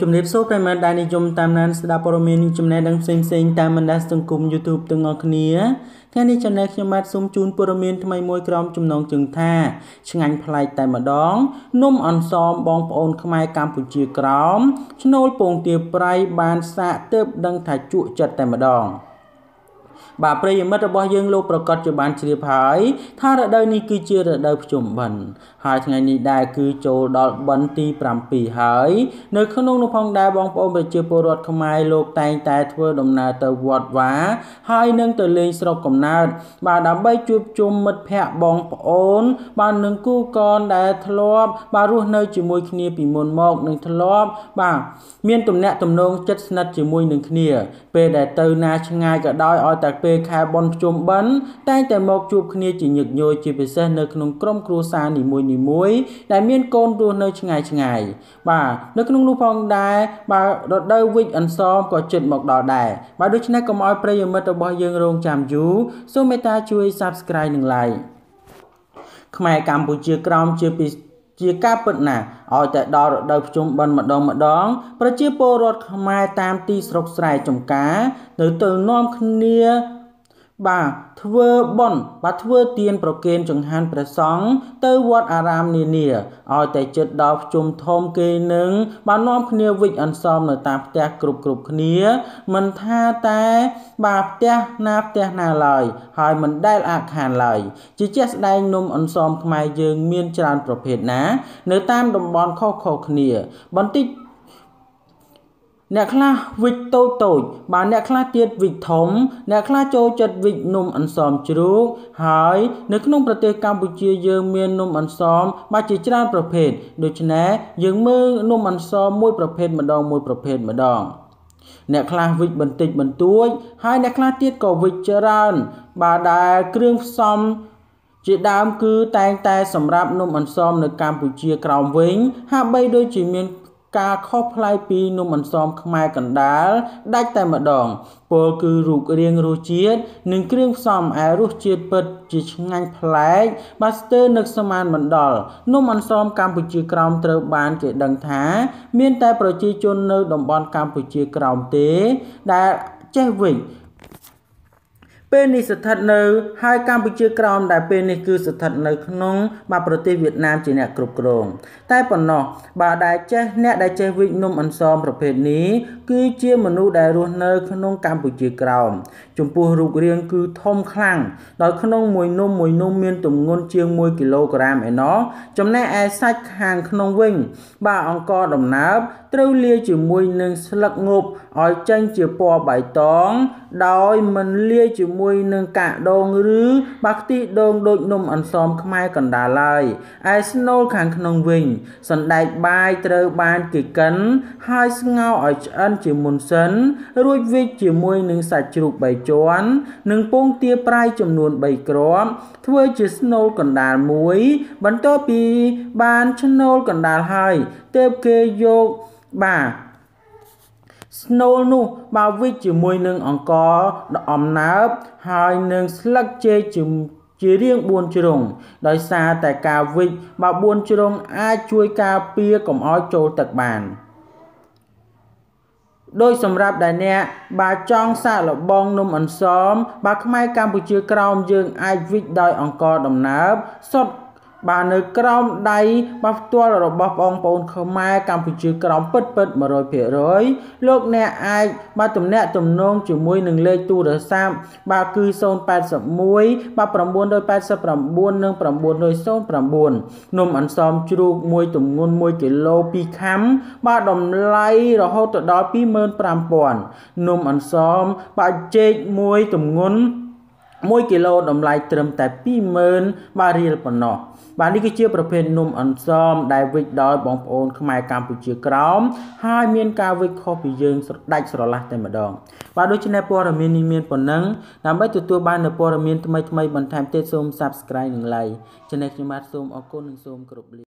ជំរាបសួរប្រិយមិត្តដែលនិយមតាមដានស្ដាប់ព័ត៌មានចំណេះដឹងផ្សេងផ្សេងតាមបណ្ដាសង្គម YouTube ទាំងអស់គ្នាថ្ងៃនេះ Channel ខ្ញុំបាទសូមជូនព័ត៌មានថ្មីមួយក្រោមចំណងជើងថាឆ្ងាញ់ប្លែកតែម្ដងនំអន្សមបងប្អូនខ្មែរកម្ពុជាក្រោមឈ្នួលពងទាប្រៃបានសាកទៅដឹងថាជក់ចិត្តតែម្ដង។ បាទប្រិយមិត្តរបស់យើងលោកប្រកាសជាបានជ្រាបហើយថារដូវនេះគឺជារដូវភ្ជុំបិណ្ឌហើយថ្ងៃនេះដែរគឺចូលដល់បិណ្ឌទី7ហើយនៅក្នុងនោះផងដែរបងប្អូនប្រជាពលរដ្ឋខ្មែរលោកតែងតែធ្វើដំណើរទៅវត្តវាហើយនឹងទៅលេងស្រុកកំណើតបាទដើម្បីជួបជុំមិត្តភ័ក្តិបងប្អូន បាទនឹងគូកនដែលធ្លាប់ បាទរស់នៅជាមួយគ្នាពីមុនមកនឹងធ្លាប់ បាទមានទំនាក់ទំនងចិត្តស្និទ្ធជាមួយនឹងគ្នា ពេលដែលទៅណាឆ្ងាយក៏ដោយឲ្យតែពេលខែបុណ្យភ្ជុំបិណ្ឌតែងតែមកជួបគ្នាជាញឹកញយជាពិសេសនៅក្នុងក្រុមគ្រួសារនីមួយៗដែលមានកូនរស់នៅឆ្ងាយឆ្ងាយបាទនៅក្នុងនោះផងដែរបាទរដូវវិចអន្សមក៏ជិតមកដល់ដែរបាទដូច្នេះកុំឲ្យប្រិយមិត្តរបស់យើងរងចាំយូរសូមមេត្តាជួយ Subscribe និង Like ខ្មែរកម្ពុជាក្រោមជាពិ ជាការពិតណាស់ឲ្យតែដល់រដូវភ្ជុំបិណ្ឌម្ដងម្ដង ប្រជាពលរដ្ឋខ្មែរតាមទីស្រុកស្រែចំការ នៅទៅនាំគ្នា បាទធ្វើបន់បាទធ្វើទានប្រគេនចង្ហាន់ព្រះសង្ឃទៅវត្តអារាមនានាឲ្យតែចិត្តដល់ភ្ជុំធំគេនឹងបាទនាំគ្នាវិចអន្សមនៅតាមផ្ទះគ្រប់គ្រប់គ្នាមិនថាតែបាទផ្ទះណាផ្ទះណាឡើយហើយមិនដែលអាខានឡើយជាជាក់ស្ដែងនំអន្សមខ្មែរយើងមានច្រើនប្រភេទណា នៅតាមតំបន់ខុសៗគ្នាបន្តិច អ្នកខ្លះវិចតូចតូចបាទអ្នកខ្លះទៀតវិចធំ អ្នកខ្លះចូលចិត្តវិចនំអន្សមជ្រូកហើយនៅក្នុងប្រទេសកម្ពុជាយើងមាននំអន្សមបាទជាច្រើនប្រភេទដូច្នេះយើងមើលនំអន្សមមួយប្រភេទម្ដងមួយប្រភេទម្ដងអ្នកខ្លះវិចបន្តិចបន្តួច ហើយអ្នកខ្លះទៀតក៏វិចច្រើនបាទដែលគ្រឿងផ្សំជាដើមគឺតែងតែសម្រាប់នំអន្សមនៅកម្ពុជាក្រោមវិញហាក់បីដូចជាមាន ការខុសប្លែកពីនំអន្សមខ្មែរកណ្ដាលដាច់តែម្ដងពលគឺរូបរាងរសជាតិនិងគ្រឿងផ្សំឯរសជាតិពិតជាឆ្ងាញ់ប្លែកបាទស្ទើរនឹកស្មានមិនដល់នំអន្សមកម្ពុជាក្រោមត្រូវបានគេដឹងថា មានតែប្រជាជននៅតំបន់កម្ពុជាក្រោមទេដែលចេះវិញ ពេលនេះស្ថិតនៅហើយកម្ពុជាក្រោមដែលពេលនេះគឺស្ថិតនៅក្នុងបាទប្រទេសវៀតណាមជាអ្នកគ្រប់គ្រងតែប៉ុណ្ណោះបាទដែលចេះអ្នកដែលចេះវិចនំអន្សមប្រភេទនេះគឺជាមនុស្សដែលរស់នៅក្នុងកម្ពុជាក្រោមចំពោះរូបរាងគឺធំខ្លាំងដោយក្នុងមួយនំមួយនំមានទម្ងន់ជាង1គីឡូក្រាមឯណោះចំណែកឯសាច់ខាងក្នុងវិញ បាទអង្ករដំណើបត្រូវលាយជាមួយនឹងស្លឹកងប់ឲ្យចេញជាពណ៌បៃតង ដោយមិនលាយជាមួយនឹងកាកដូងឬបាក់ខ្ទិះដូងដូចនំអន្សមខ្មែរកណ្ដាលឡើយឯស្នូលខាងក្នុងវិញ សណ្ដែកបាយត្រូវបានគេកិន ហើយស្ងោរឲ្យឆ្អិនជាមុនសិន រួចវេចជាមួយនឹងសាច់ជ្រូក3ជាន់និងពងទាប្រៃចំនួន3គ្រាប់ធ្វើជាស្នូលកណ្ដាលមួយ បន្ទាប់ពីបានឆ្នូលកណ្ដាលហើយទើបគេយកបាទ ស្នូលនោះបើវិចជាមួយនឹងអង្ករអំណើបហើយនឹងស្លឹកចេកជារៀង4ជ្រុងដោយសារតែការវិចបើ4ជ្រុងអាចជួយការពារកុំឲ្យចូលទឹកបានដោយសម្រាប់ដែលអ្នកបើចង់សាកល្បងនំអន្សមបើខ្មែរកម្ពុជាក្រោមយើងអាចវិចដោយអង្ករដំណើបសុទ្ធ បាទនៅក្រោមដៃបាទផ្ទាល់របស់បងប្អូនខ្មែរកម្ពុជាក្រោមពិតពិត100%លោកអ្នកអាចបាទទំនាក់ទំនងជាមួយនឹងលេខទូរស័ព្ទបាទគឺ081បាទ989និង909នំអន្សមជ្រូកមួយទម្ងន់1គីឡូ2ខាំបាទតម្លៃរហូតទៅដល់25000នំអន្សមបាទចេកមួយទម្ងន់ 1គីឡូតម្លៃត្រឹមតែ20000បារៀលប៉ុណ្ណោះបាទនេះគឺជាប្រភេទនំអន្សមដែលវិចដោយបងប្អូនខ្មែរកម្ពុជាក្រោមហើយមានការវិចខុសពីយើងដាច់ស្រឡះតែម្ដងបាទដូច្នេះព័ត៌មាននេះមានប៉ុណ្ណឹងដើម្បីទទួលបាននូវព័ត៌មានថ្មីៗបន្ថែមទៀតសូម Subscribe និង Like ចំណែកខ្ញុំបាទសូមអរគុណនិងសូមគោរពលា